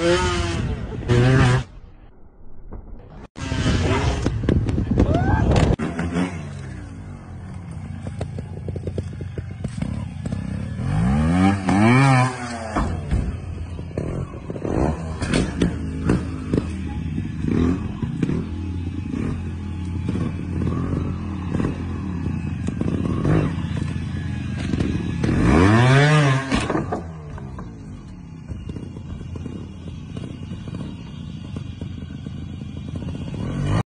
Mm.